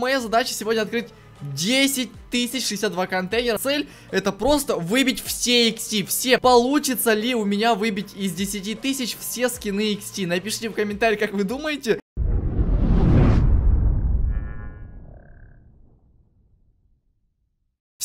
Моя задача сегодня открыть 10 тысяч 62 контейнера. Цель это просто выбить все XT, все. Получится ли у меня выбить из 10 тысяч все скины XT? Напишите в комментариях, как вы думаете.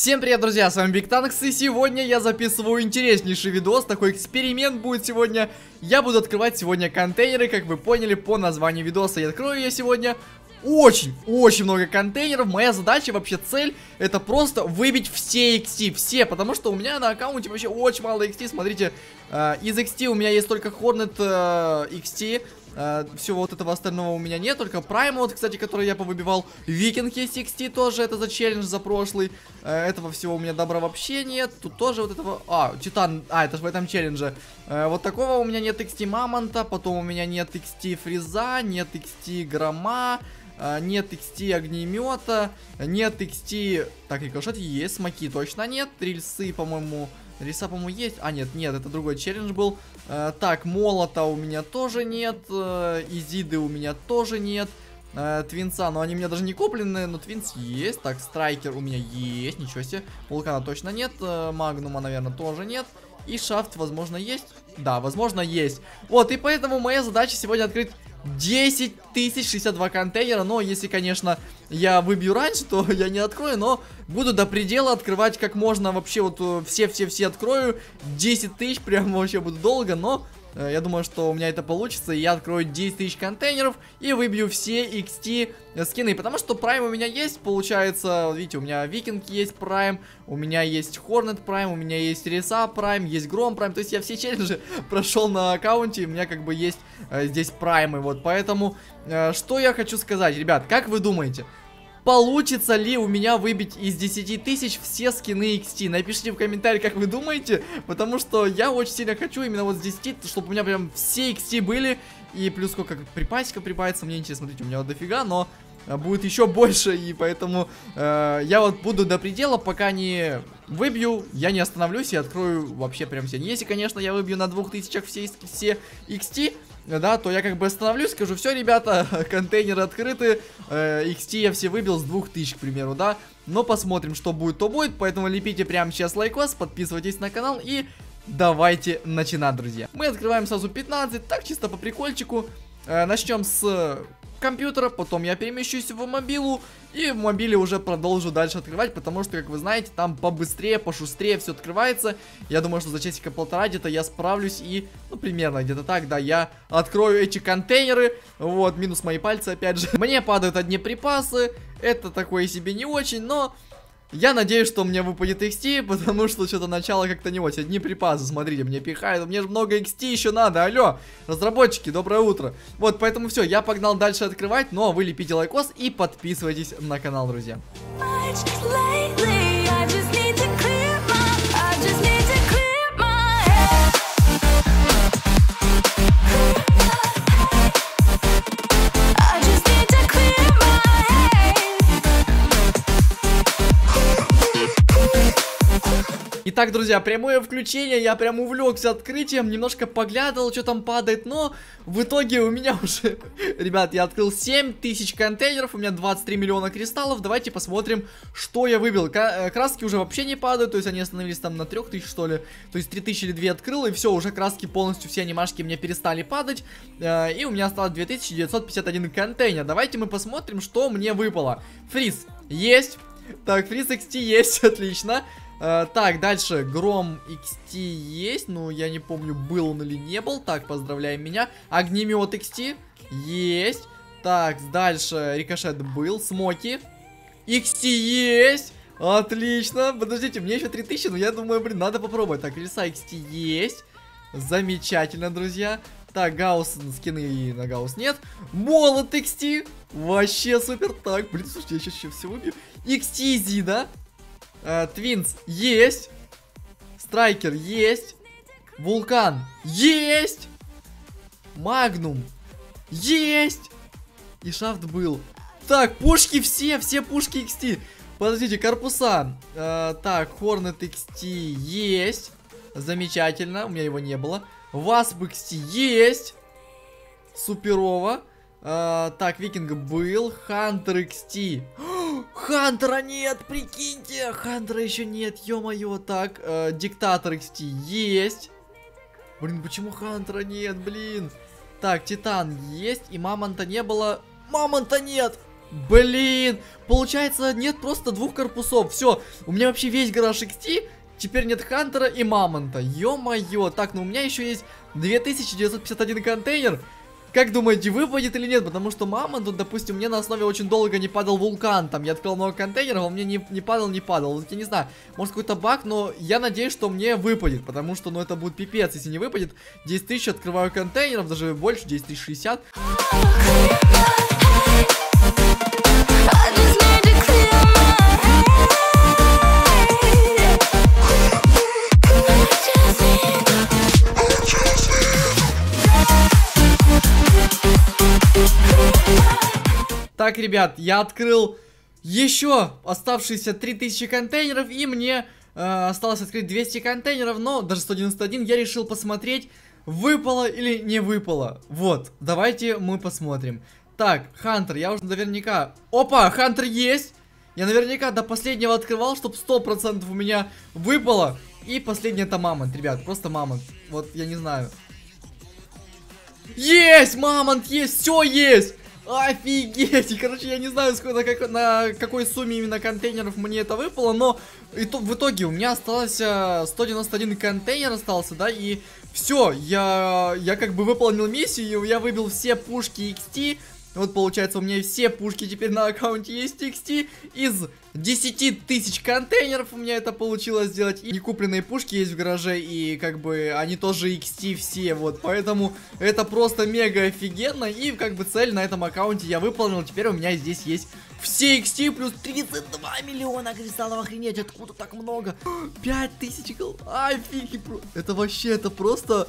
Всем привет, друзья, с вами Биг Танкс, и сегодня я записываю интереснейший видос, такой эксперимент будет сегодня. Я буду открывать сегодня контейнеры, как вы поняли по названию видоса, я открою я сегодня очень, очень много контейнеров. Моя задача, вообще цель, это просто выбить все XT, все, потому что у меня на аккаунте вообще очень мало XT. Смотрите, э, из XT у меня есть только Hornet э, XT. Э, всего вот этого остального у меня нет, только Prime, вот, кстати, который я повыбивал. Викинг есть XT тоже, это за челлендж за прошлый. Uh, этого всего у меня добра вообще нет. Тут тоже вот этого... А, Титан, а, это же в этом челлендже. Uh, вот такого у меня нет XT Мамонта, потом у меня нет XT Фриза, нет XT Грома. А, нет XT огнемета, нет XT... Так, рикошет есть, смоки точно нет, рельсы, по-моему... Рельса, по-моему, есть. А, нет, нет, это другой челлендж был. А, так, молота у меня тоже нет. А, изиды у меня тоже нет. А, твинца, но они у меня даже не куплены, но твинс есть. Так, страйкер у меня есть, ничего себе. Вулкана точно нет. А, магнума, наверное, тоже нет. И шафт, возможно, есть. Да, возможно, есть. Вот, и поэтому моя задача сегодня открыть 10 тысяч 62 контейнера, но если, конечно, я выбью раньше, то я не открою, но буду до предела открывать как можно, вообще вот все-все-все открою, 10 тысяч, прям вообще буду долго, но Э, я думаю, что у меня это получится, и я открою 10 тысяч контейнеров и выбью все XT скины. Потому что Prime у меня есть, получается, видите, у меня Викинг есть Prime, у меня есть Hornet Prime, у меня есть Риса Prime, есть Гром Prime. То есть я все челленджи прошел на аккаунте, у меня как бы есть э, здесь праймы, вот. Поэтому, э, что я хочу сказать, ребят, как вы думаете? Получится ли у меня выбить из 10 тысяч все скины XT? Напишите в комментариях, как вы думаете, потому что я очень сильно хочу именно вот с 10, чтобы у меня прям все XT были, и плюс сколько припасика прибавится, мне интересно, смотрите, у меня вот дофига, но будет еще больше, и поэтому э, я вот буду до предела, пока не выбью, я не остановлюсь и открою вообще прям все. Если, конечно, я выбью на 2000 все, все XT, да, то я как бы остановлюсь, скажу, все, ребята, контейнеры открыты, э, XT я все выбил с 2000, к примеру, да, но посмотрим, что будет, то будет, поэтому лепите прямо сейчас лайкос, подписывайтесь на канал и давайте начинать, друзья. Мы открываем сразу 15, так чисто по прикольчику, э, начнем с компьютера, потом я перемещусь в мобилу, и в мобиле уже продолжу дальше открывать, потому что, как вы знаете, там побыстрее, пошустрее все открывается. Я думаю, что за часика полтора где-то я справлюсь и, ну, примерно где-то так, да, я открою эти контейнеры. Вот, минус мои пальцы, опять же. Мне падают одни припасы, это такое себе не очень, но... Я надеюсь, что мне выпадет XT, потому что что-то начало как-то не очень. Одни припасы, смотрите, мне пихают. Мне же много XT еще надо, алло. Разработчики, доброе утро. Вот, поэтому все, я погнал дальше открывать. А вы лепите лайкос и подписывайтесь на канал, друзья. Итак, друзья, прямое включение, я прям увлекся открытием, немножко поглядывал, что там падает, но в итоге у меня уже, ребят, я открыл 7 тысяч контейнеров, у меня 23 миллиона кристаллов, давайте посмотрим, что я выбил. Э, краски уже вообще не падают, то есть они остановились там на 3000, что ли, то есть 3000 или 2 открыл, и все, уже краски полностью, все анимашки мне перестали падать, э, и у меня осталось 2951 контейнер. Давайте мы посмотрим, что мне выпало. Фриз есть. Так, фриз XT есть, отлично. Э, так, дальше. Гром XT есть. Ну, я не помню, был он или не был. Так, поздравляем меня. Огнемет XT есть. Так, дальше. Рикошет был. Смоки. XT есть. Отлично. Подождите, мне еще 3000, но я думаю, блин, надо попробовать. Так, леса XT есть. Замечательно, друзья. Так, Гаусс, скины на Гаусс нет. Молот XT. Вообще супер. Так, блин, слушайте, я сейчас еще все выбью. XT да? Э, Твинс есть. Страйкер есть. Вулкан есть. Магнум есть. И шафт был. Так, пушки все, все пушки XT. Подождите, корпуса. Э, так, Хорнет XT есть. Замечательно, у меня его не было. Васп XT есть. Суперово. А, так, Викинг был. Хантер XT. Хантера нет, прикиньте. Хантера еще нет, ё-моё. Так, э, Диктатор XT есть. Блин, почему Хантера нет, блин? Так, Титан есть, и Мамонта не было. Мамонта нет! Блин, получается нет просто двух корпусов. Все, у меня вообще весь гараж XT. Теперь нет Хантера и Мамонта. Ё-моё. Так, ну у меня еще есть 2951 контейнер. Как думаете, выпадет или нет? Потому что мама тут, допустим, мне на основе очень долго не падал вулкан. Там я открыл много контейнеров, а мне не, не падал, не падал. Вот я не знаю, может какой-то баг, но я надеюсь, что мне выпадет. Потому что, ну, это будет пипец, если не выпадет. 10 тысяч открываю контейнеров, даже больше, 10 тысяч 60. Так, ребят, я открыл еще оставшиеся 3000 контейнеров, и мне э, осталось открыть 200 контейнеров, но даже 191 я решил посмотреть, выпало или не выпало. Вот, давайте мы посмотрим. Так, Хантер, я уже наверняка... Опа, Хантер есть! Я наверняка до последнего открывал, чтобы 100% у меня выпало. И последний это Мамонт, ребят, просто Мамонт. Вот, я не знаю. Есть! Мамонт есть! Все есть! Офигеть! Короче, я не знаю, сколько, как, на какой сумме именно контейнеров мне это выпало, но и то, в итоге у меня осталось 191 контейнер остался, да, и все, я, я как бы выполнил миссию, я выбил все пушки XT, вот получается у меня все пушки теперь на аккаунте есть XT. Из 10 тысяч контейнеров у меня это получилось сделать. И некупленные пушки есть в гараже. И как бы они тоже XT все. Вот поэтому это просто мега офигенно. И как бы цель на этом аккаунте я выполнил. Теперь у меня здесь есть все XT плюс 32 миллиона кристаллов. Охренеть, откуда так много? 5 тысяч гол. Офигеть. Это вообще, это просто...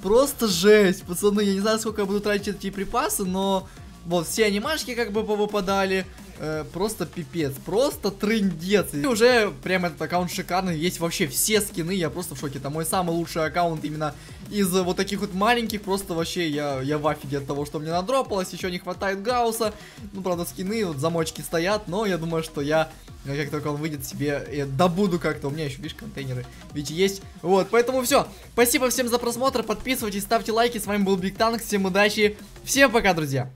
Просто жесть, пацаны, я не знаю, сколько я буду тратить эти припасы, но вот, все анимашки как бы повыпадали. Э, просто пипец, просто трындец. И уже прям этот аккаунт шикарный. Есть вообще все скины, я просто в шоке. Это мой самый лучший аккаунт именно из вот таких вот маленьких. Просто вообще я, я в офиге от того, что мне надропалось. Еще не хватает гаусса. Ну, правда, скины, вот замочки стоят. Но я думаю, что я как только он выйдет себе, я добуду как-то. У меня еще, видишь, контейнеры ведь есть. Вот, поэтому все. Спасибо всем за просмотр. Подписывайтесь, ставьте лайки. С вами был Биг Танк. Всем удачи. Всем пока, друзья.